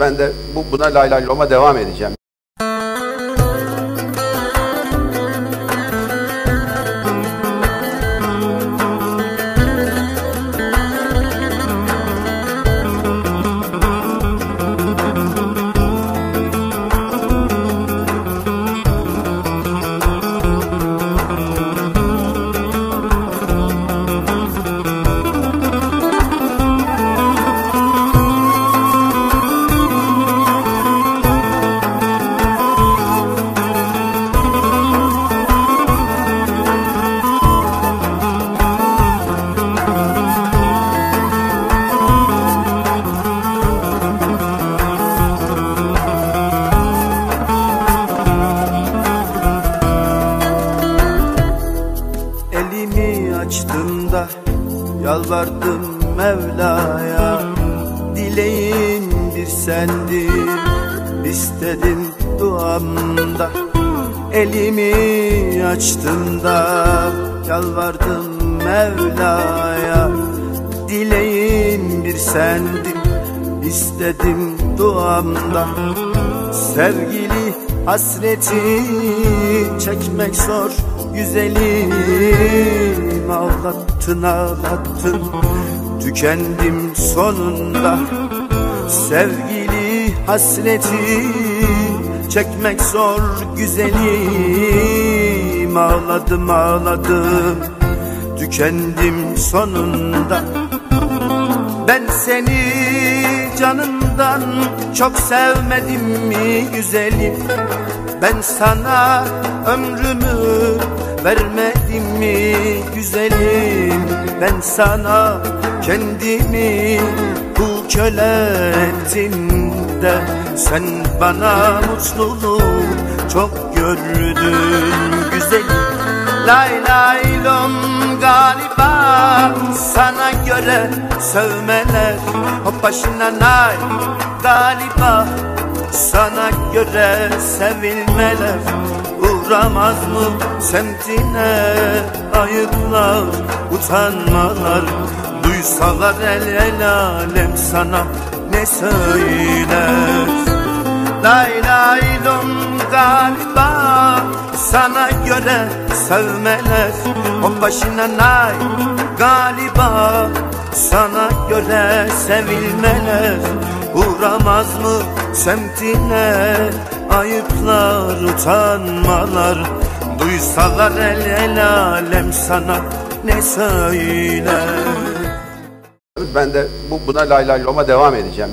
Ben de bu, buna lay lay loma devam edeceğim. Elimi açtım da yalvardım Mevla'ya Dileğin bir sendin istedim duamda Elimi açtım da yalvardım Mevla'ya Dileğin bir sendin istedim duamda Sevgili hasreti çekmek zor güzelim Ağlattın ağlattın. Tükendim sonunda. Sevgili hasreti çekmek zor güzelim. Ağladım ağladım. Tükendim sonunda. Ben seni canından çok sevmedim mi güzelim Ben sana ömrümü vermedim mi güzelim? Ben sana kendimi bu köle ettim de Sen bana mutluluğu çok gördün güzelim. Lay lay lom galiba sana göre sevmeler Hop başına nay galiba sana göre sevilmeler Uğramaz mı semtine? Ayıplar utanmalar Duysalar el el alem sana ne söyler? Lay lay lom galiba sana göre sevmeler O başına nay galiba. Sana göre sevilmeler Uğramaz mı semtine ayıplar utanmalar Duysalar el el alem sana ne söyler Ben de bu, buna lay lay loma devam edeceğim.